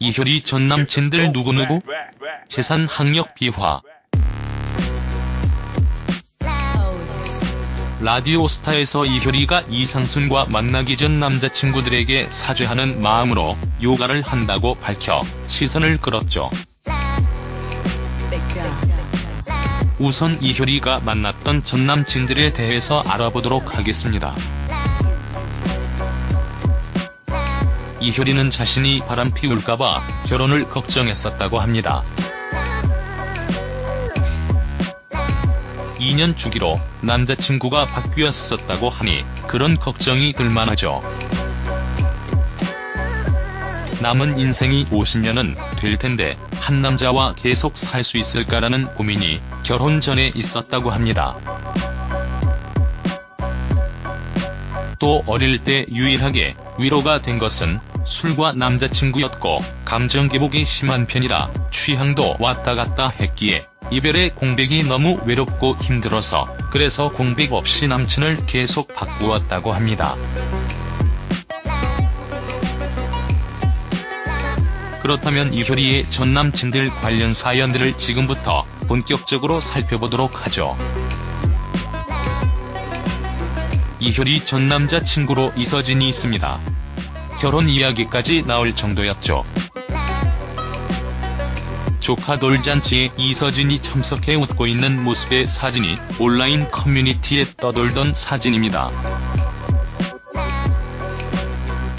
이효리 전 남친들 누구누구? 재산 학력 비화. 라디오스타에서 이효리가 이상순과 만나기 전 남자친구들에게 사죄하는 마음으로 요가를 한다고 밝혀 시선을 끌었죠. 우선 이효리가 만났던 전 남친들에 대해서 알아보도록 하겠습니다. 이효리는 자신이 바람 피울까봐 결혼을 걱정했었다고 합니다. 2년 주기로 남자친구가 바뀌었었다고 하니 그런 걱정이 들만하죠. 남은 인생이 50년은 될 텐데 한 남자와 계속 살 수 있을까라는 고민이 결혼 전에 있었다고 합니다. 또 어릴 때 유일하게 위로가 된 것은 술과 남자친구였고 감정 기복이 심한 편이라 취향도 왔다 갔다 했기에 이별의 공백이 너무 외롭고 힘들어서 그래서 공백 없이 남친을 계속 바꾸었다고 합니다. 그렇다면 이효리의 전 남친들 관련 사연들을 지금부터 본격적으로 살펴보도록 하죠. 이효리 전 남자친구로 이서진이 있습니다. 결혼 이야기까지 나올 정도였죠. 조카 돌잔치에 이서진이 참석해 웃고 있는 모습의 사진이 온라인 커뮤니티에 떠돌던 사진입니다.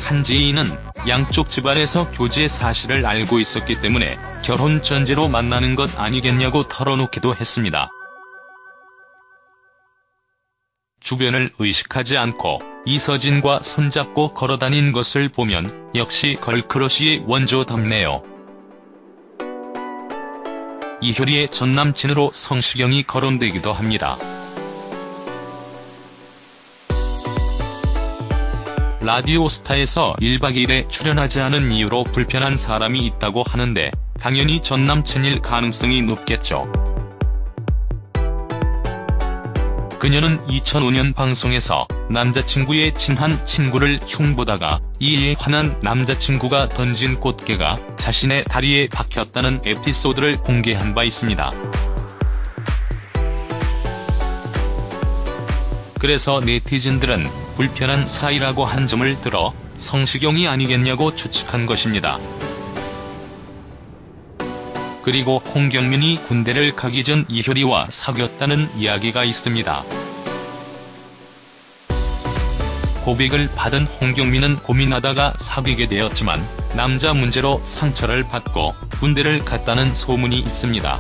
한지인은 양쪽 집안에서 교제 사실을 알고 있었기 때문에 결혼 전제로 만나는 것 아니겠냐고 털어놓기도 했습니다. 주변을 의식하지 않고 이서진과 손잡고 걸어다닌 것을 보면 역시 걸크러쉬의 원조답네요. 이효리의 전남친으로 성시경이 거론되기도 합니다. 라디오스타에서 1박 2일에 출연하지 않은 이유로 불편한 사람이 있다고 하는데 당연히 전남친일 가능성이 높겠죠. 그녀는 2005년 방송에서 남자친구의 친한 친구를 흉보다가 이에 화난 남자친구가 던진 꽃게가 자신의 다리에 박혔다는 에피소드를 공개한 바 있습니다. 그래서 네티즌들은 불편한 사이라고 한 점을 들어 성시경이 아니겠냐고 추측한 것입니다. 그리고 홍경민이 군대를 가기 전 이효리와 사귀었다는 이야기가 있습니다. 고백을 받은 홍경민은 고민하다가 사귀게 되었지만 남자 문제로 상처를 받고 군대를 갔다는 소문이 있습니다.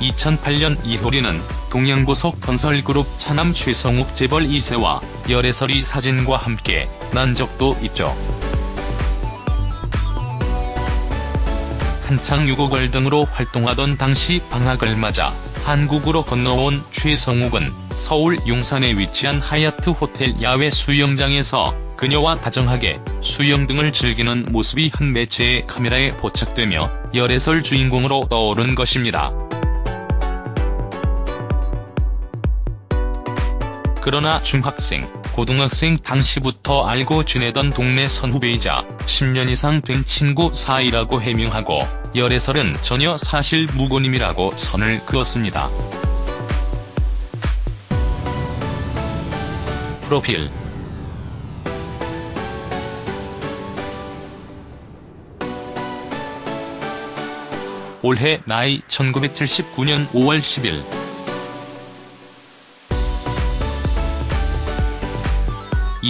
2008년 이효리는 동양고속 건설그룹 차남 최성욱 재벌 2세와 열애설이 사진과 함께 난 적도 있죠. 한창 유고걸 등으로 활동하던 당시 방학을 맞아 한국으로 건너온 최성욱은 서울 용산에 위치한 하얏트 호텔 야외 수영장에서 그녀와 다정하게 수영 등을 즐기는 모습이 한 매체의 카메라에 포착되며 열애설 주인공으로 떠오른 것입니다. 그러나 중학생, 고등학생 당시부터 알고 지내던 동네 선후배이자 10년 이상 된 친구 사이라고 해명하고 열애설은 전혀 사실 무고님이라고 선을 그었습니다. 프로필 올해 나이 1979년 5월 10일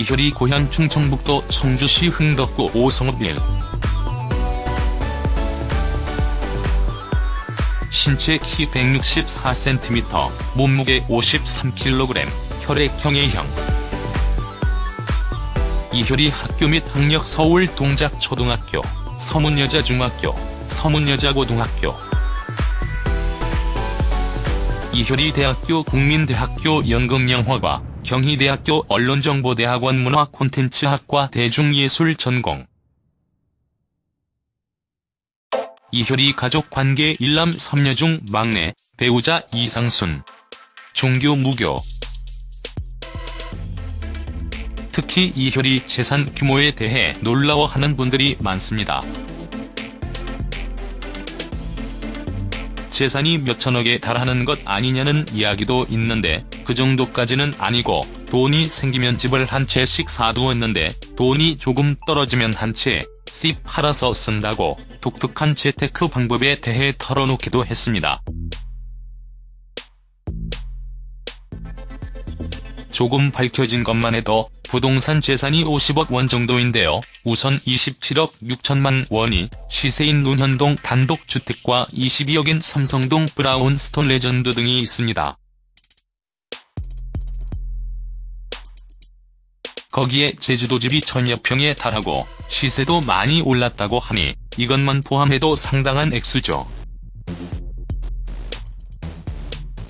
이효리 고향 충청북도 청주시 흥덕구 오성읍 1 신체 키 164cm, 몸무게 53kg, 혈액형의 형. 이효리 학교 및 학력 서울 동작초등학교, 서문여자중학교, 서문여자고등학교. 이효리 대학교 국민대학교 연극영화과, 경희대학교 언론정보대학원 문화콘텐츠학과 대중예술 전공. 이효리 가족관계 일남 3녀 중 막내, 배우자 이상순. 종교 무교. 특히 이효리 재산 규모에 대해 놀라워하는 분들이 많습니다. 재산이 몇천억에 달하는 것 아니냐는 이야기도 있는데 그 정도까지는 아니고 돈이 생기면 집을 한 채씩 사두었는데 돈이 조금 떨어지면 한 채 씩 팔아서 쓴다고 독특한 재테크 방법에 대해 털어놓기도 했습니다. 조금 밝혀진 것만 해도 부동산 재산이 50억 원 정도인데요. 우선 27억 6천만 원이 시세인 논현동 단독주택과 22억인 삼성동 브라운스톤 레전드 등이 있습니다. 거기에 제주도 집이 천여 평에 달하고 시세도 많이 올랐다고 하니 이것만 포함해도 상당한 액수죠.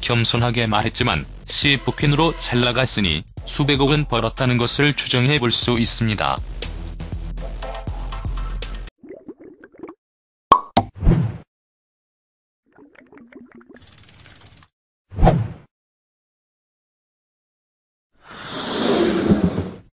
겸손하게 말했지만 CF퀸으로 잘 나갔으니 수백억은 벌었다는 것을 추정해 볼 수 있습니다.